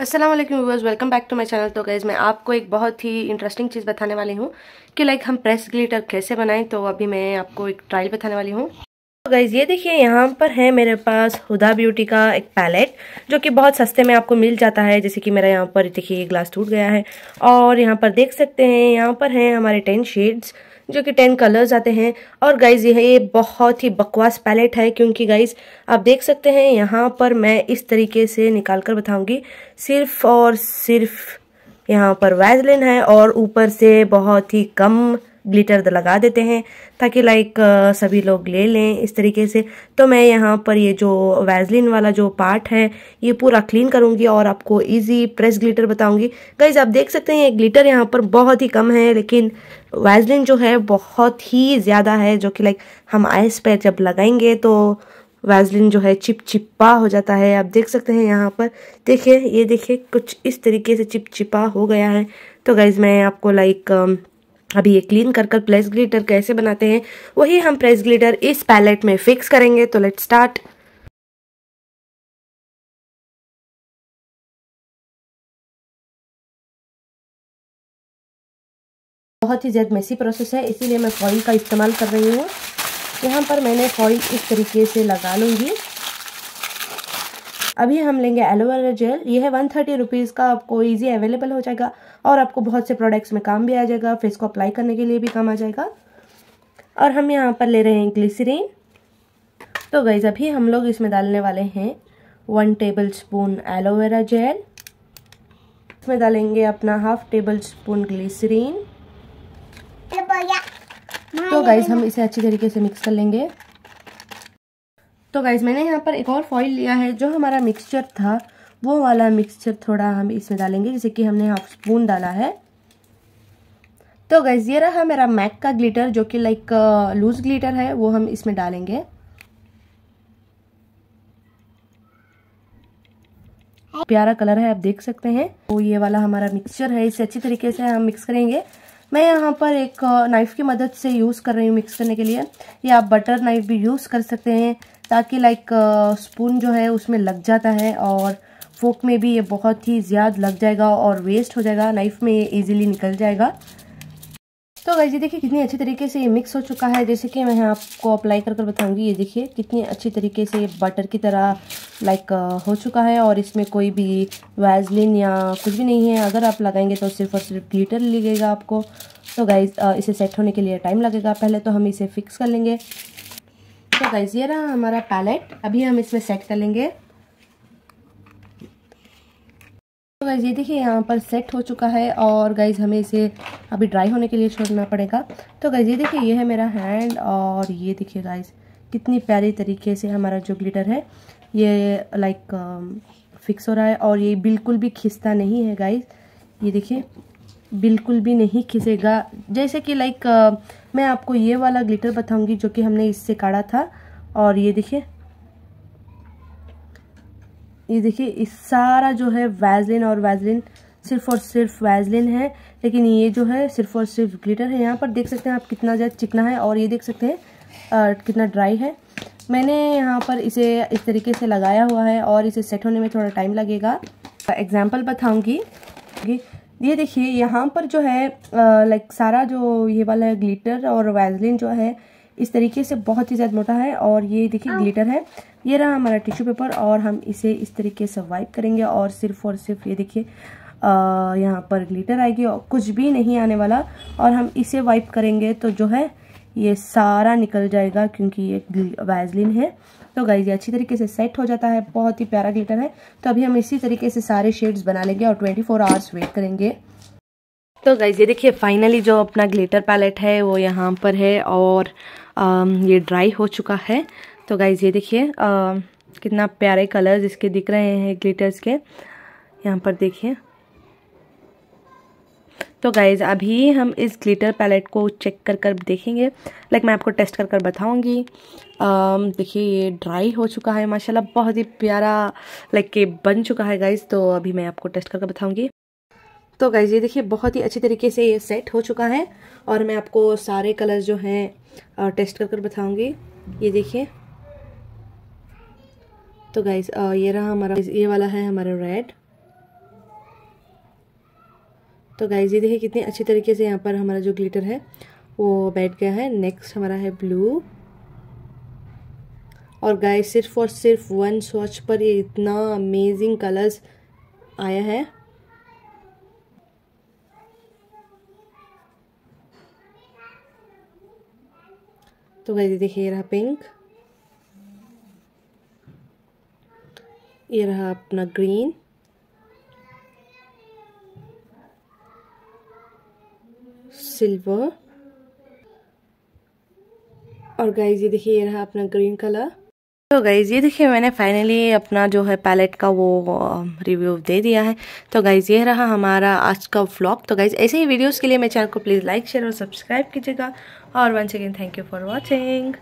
Aslam viewers welcome back to my channel तो guys मैं आपको एक बहुत ही इंटरेस्टिंग चीज़ बताने वाली हूँ कि लाइक हम प्रेस ग्लिटर कैसे बनाएँ? तो अभी मैं आपको एक ट्रायल बताने वाली हूँ। तो गाइज़ ये देखिए, यहाँ पर है मेरे पास हुदा ब्यूटी का एक पैलेट जो कि बहुत सस्ते में आपको मिल जाता है। जैसे कि मेरा यहाँ पर, देखिए ग्लास टूट गया है। और यहाँ पर देख सकते हैं, यहाँ पर हैं हमारे टेन शेड्स जो कि टेन कलर्स आते हैं। और गाइज़ ये बहुत ही बकवास पैलेट है क्योंकि गाइज़ आप देख सकते हैं, यहाँ पर मैं इस तरीके से निकाल कर बताऊँगी। सिर्फ़ और सिर्फ़ यहाँ पर वैजलिन है और ऊपर से बहुत ही कम ग्लिटर लगा देते हैं ताकि लाइक सभी लोग ले लें इस तरीके से। तो मैं यहाँ पर ये जो वैजलिन वाला जो पार्ट है, ये पूरा क्लीन करूँगी और आपको इजी प्रेस ग्लिटर बताऊँगी। गाइज़ आप देख सकते हैं ये ग्लिटर यहाँ पर बहुत ही कम है, लेकिन वैजलिन जो है बहुत ही ज़्यादा है, जो कि लाइक हम आइस पे जब लगाएँगे तो वैजलिन जो है चिप चिपा हो जाता है। आप देख सकते हैं यहाँ पर। देखिए, ये देखिए कुछ इस तरीके से चिप चिपा हो गया है। तो गाइज़ मैं आपको लाइक अभी ये क्लीन कर कर प्रेस ग्लिटर कैसे बनाते हैं, वही हम प्रेस ग्लिटर इस पैलेट में फिक्स करेंगे तो लेट स्टार्ट बहुत ही ज़्यादा मेसी प्रोसेस है, इसीलिए मैं फॉइल का इस्तेमाल कर रही हूँ। यहाँ पर मैंने फॉइल इस तरीके से लगा लूँगी। अभी हम लेंगे एलोवेरा जेल। ये है वन थर्टी रुपीज़ का आपको इजी अवेलेबल हो जाएगा और आपको बहुत से प्रोडक्ट्स में काम भी आ जाएगा। फेस को अप्लाई करने के लिए भी काम आ जाएगा। और हम यहाँ पर ले रहे हैं ग्लिसरीन तो गई अभी हम लोग इसमें डालने वाले हैं one tablespoon aloe vera gel इसमें डालेंगे अपना हाफ़ टेबल स्पून ग्लिसरीन तो गाइज़ हम इसे अच्छी तरीके से मिक्स कर लेंगे। तो गाइज़ मैंने यहाँ पर एक और फॉइल लिया है जो हमारा मिक्सचर था। वो वाला मिक्सचर थोड़ा हम इसमें डालेंगे, जैसे कि हमने हाफ़ स्पून डाला है। तो गाइज़ ये रहा मेरा मैक का ग्लिटर जो कि लाइक लूज ग्लिटर है, वो हम इसमें डालेंगे। प्यारा कलर है, आप देख सकते हैं। तो ये वाला हमारा मिक्सचर है, इसे अच्छी तरीके से हम मिक्स करेंगे। मैं यहाँ पर एक नाइफ की मदद से यूज़ कर रही हूँ मिक्स करने के लिए। या आप बटर नाइफ भी यूज़ कर सकते हैं ताकि लाइक स्पून जो है उसमें लग जाता है और फोक में भी ये बहुत ही ज़्यादा लग जाएगा और वेस्ट हो जाएगा। नाइफ में ये इजीली निकल जाएगा। तो वैसे देखिए कितनी अच्छी तरीके से ये मिक्स हो चुका है। जैसे कि मैं आपको अप्लाई कर कर बताऊँगी, ये देखिए कितनी अच्छी तरीके से ये बटर की तरह लाइक हो चुका है और इसमें कोई भी वैजलिन या कुछ भी नहीं है। अगर आप लगाएँगे तो सिर्फ़ और सिर्फ़ ग्लीटर लगेगा आपको। तो गाइज़ इसे सेट होने के लिए टाइम लगेगा। पहले तो हम इसे फिक्स कर लेंगे। तो गाइज़ ये रहा हमारा पैलेट अभी हम इसमें सेट कर लेंगे। तो गाइज़ ये देखिए, यहाँ पर सेट हो चुका है और गाइज़ हमें इसे अभी ड्राई होने के लिए छोड़ना पड़ेगा। तो गाइज़ ये देखिए, ये है मेरा हैंड और ये देखिए गाइज़ कितनी प्यारी तरीके से हमारा जो ग्लिटर है, ये लाइक फिक्स हो रहा है और ये बिल्कुल भी खिसता नहीं है गाइज़ ये देखिए, बिल्कुल भी नहीं खिसेगा। जैसे कि लाइक मैं आपको ये वाला ग्लिटर बताऊँगी जो कि हमने इससे काढ़ा था। और ये देखिए ये देखिए इस सारा जो है वैजलिन और वैजलिन सिर्फ़ और सिर्फ़ वैजलिन है लेकिन ये जो है सिर्फ़ और सिर्फ़ ग्लिटर है। यहाँ पर देख सकते हैं आप कितना ज़्यादा चिकना है और ये देख सकते हैं आ, कितना ड्राई है। मैंने यहाँ पर इसे इस तरीके से लगाया हुआ है और इसे सेट होने में थोड़ा टाइम लगेगा। एग्ज़ाम्पल बताऊँगी। ये देखिए यहाँ पर जो है लाइक सारा जो ये वाला है ग्लिटर और वैजलिन जो है इस तरीके से बहुत ही ज़्यादा मोटा है और ये देखिए ग्लिटर है। ये रहा हमारा टिश्यू पेपर और हम इसे इस तरीके से वाइप करेंगे और सिर्फ़ और सिर्फ़ ये देखिए यहाँ पर ग्लिटर आएगी और कुछ भी नहीं आने वाला और हम इसे वाइप करेंगे तो जो है ये सारा निकल जाएगा क्योंकि ये वैजलिन है। तो गाइज़ ये अच्छी तरीके से सेट हो जाता है बहुत ही प्यारा ग्लिटर है। तो अभी हम इसी तरीके से सारे शेड्स बना लेंगे और 24 फोर आवर्स वेट करेंगे। तो गाइज़ ये देखिए फाइनली जो अपना ग्लिटर पैलेट है वो यहाँ पर है और आ, ये ड्राई हो चुका है। तो गाइज़ ये देखिए कितना प्यारे कलर्स इसके दिख रहे हैं ग्लिटर्स के। यहाँ पर देखिए। तो गाइज़ अभी हम इस ग्लिटर पैलेट को चेक कर कर देखेंगे। लाइक मैं आपको टेस्ट कर कर बताऊँगी। देखिए, ये ड्राई हो चुका है, माशाल्लाह, बहुत ही प्यारा लाइक के बन चुका है गाइज़ तो अभी मैं आपको टेस्ट कर कर बताऊँगी। तो गाइज़ ये देखिए, बहुत ही अच्छी तरीके से ये सेट हो चुका है, और मैं आपको सारे कलर जो हैं टेस्ट कर कर बताऊँगी। ये देखिए। तो गाइज़ ये रहा हमारा, ये वाला है हमारा रेड तो गाइज़ ये देखिए कितनी अच्छी तरीके से यहाँ पर हमारा जो ग्लिटर है, वो बैठ गया है. नेक्स्ट हमारा है ब्लू और गाइस सिर्फ़ और सिर्फ़ वन स्वच पर ये इतना अमेजिंग कलर्स आया है. तो गाइस देखिए, ये रहा पिंक ये रहा अपना ग्रीन सिल्वर और गाइज़ ये देखिए, ये रहा अपना ग्रीन कलर तो गाइज़ ये देखिए, मैंने फाइनली अपना जो है पैलेट का वो रिव्यू दे दिया है. तो गाइज़ ये रहा हमारा आज का व्लॉग तो गाइज़ ऐसे ही वीडियोस के लिए मेरे चैनल को प्लीज़ लाइक शेयर और सब्सक्राइब कीजिएगा. और one second thank you for watching